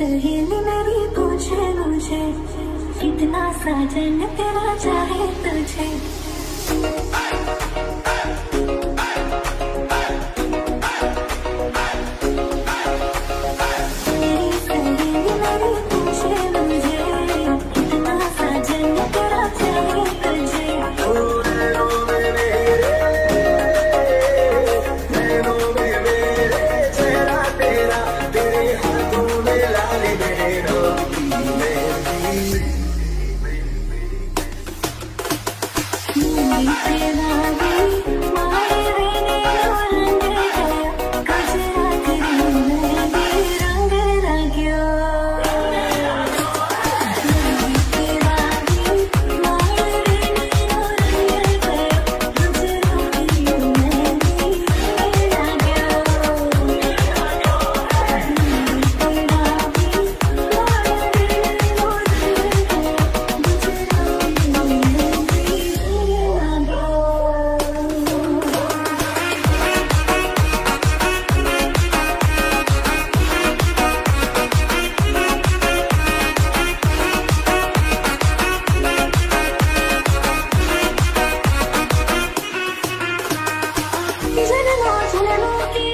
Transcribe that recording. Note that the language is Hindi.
सहेली मेरी पूछे मुझे कितना साजन तेरा चाहे तुझे। Thank you. Júralo